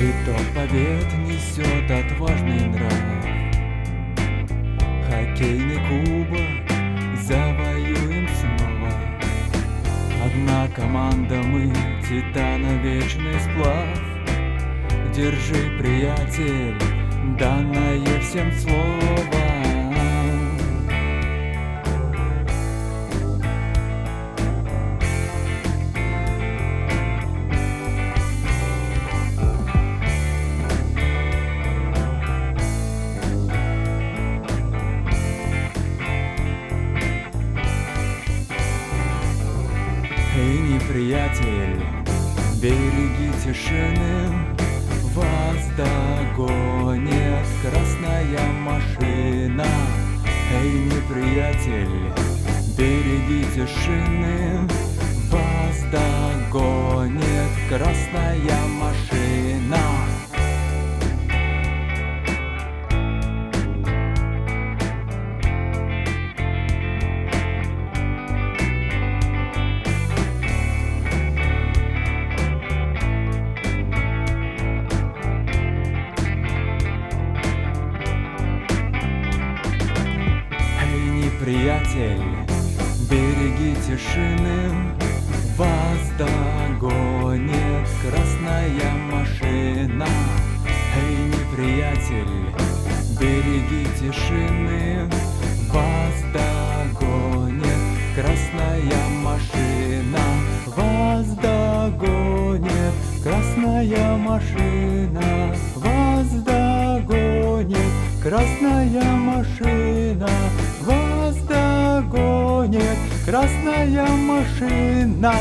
И тот побед несет отважный нрав. Хоккейный кубок завоюем снова. Одна команда мы, титана вечный сплав. Держи, приятель, данное всем слово. Эй, неприятель, береги тишины Вас догонит красная машина. Эй, неприятель, береги тишины Вас догонит красная машина Эй, неприятель, береги тишины Вас догонит красная машина. Эй, неприятель, береги тишины Вас догонит красная машина. Вас догонит красная машина. Вас догонит красная машина красная машина